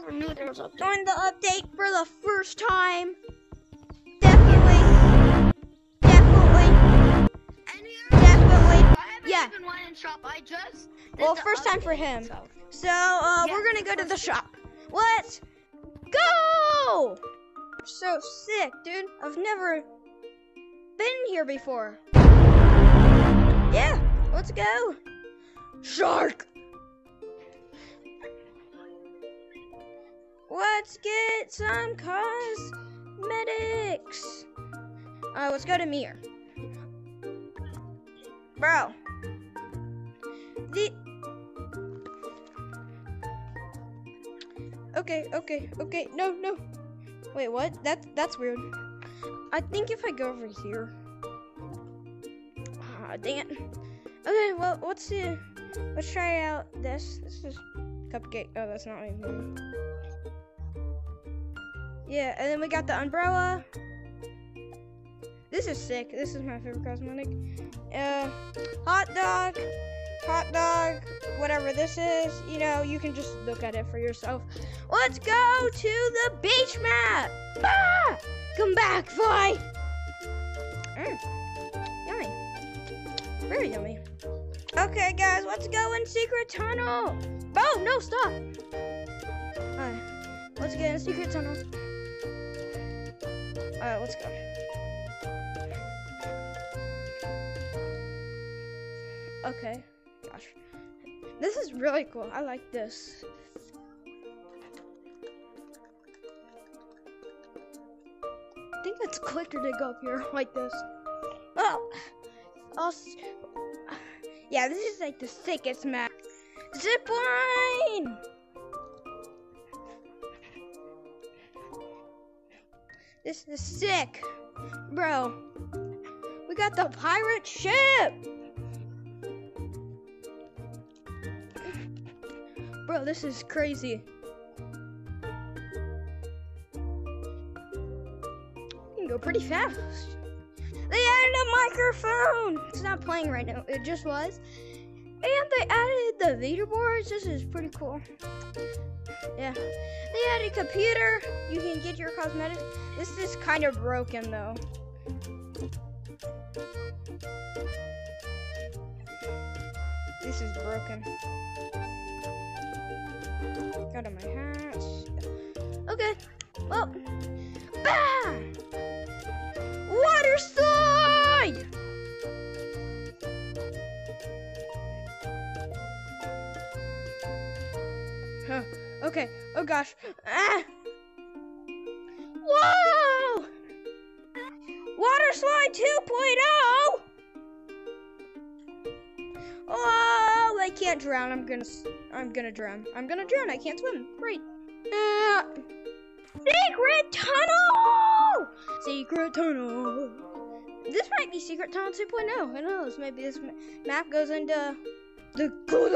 never knew there was a. Join the update for the first time. Definitely. Definitely. Definitely. I Yeah. even went in shop. I just. Well, first time for him. so- So, uh, Yeah, we're gonna go to the shop. Let's go! So sick, dude. I've never been here before. Yeah, let's go. Shark! Let's get some cosmetics. Uh, let's go to Mir. Bro. The Okay, okay, okay. No, no. Wait, what? That's that's weird. I think if I go over here. Ah, dang it. Okay, well, let's see. Let's try out this. This is cupcake. Oh, that's not name. Yeah, and then we got the umbrella. This is sick. This is my favorite cosmetic. Uh, hot dog, hot dog, whatever this is. You know, you can just look at it for yourself. Let's go to the beach map. Ah! Come back, fly. Mm. Yummy. Very yummy. Okay, guys, let's go in secret tunnel. Oh, no, stop. Alright, let's get in secret tunnel. Alright, let's go. Okay, gosh. This is really cool. I like this. I think it's quicker to go up here like this. Oh, s- yeah, this is like the sickest map. Zip This is sick, bro. We got the pirate ship. Bro, this is crazy. You can go pretty fast. They added a microphone. It's not playing right now. It just was. They added the leaderboards. This is pretty cool. Yeah. They added a computer. You can get your cosmetics. This is kind of broken though. This is broken. Got on my hats. Okay. Well. Bam! Water! Huh. Okay. Oh gosh. Ah! Whoa! Water slide 2.0! Oh, I can't drown. I'm gonna. I'm gonna drown. I'm gonna drown. I can't swim. Great. Ah. secret tunnel. Secret tunnel. This might be secret tunnel 2.0. Who knows? Maybe this ma- map goes into the good.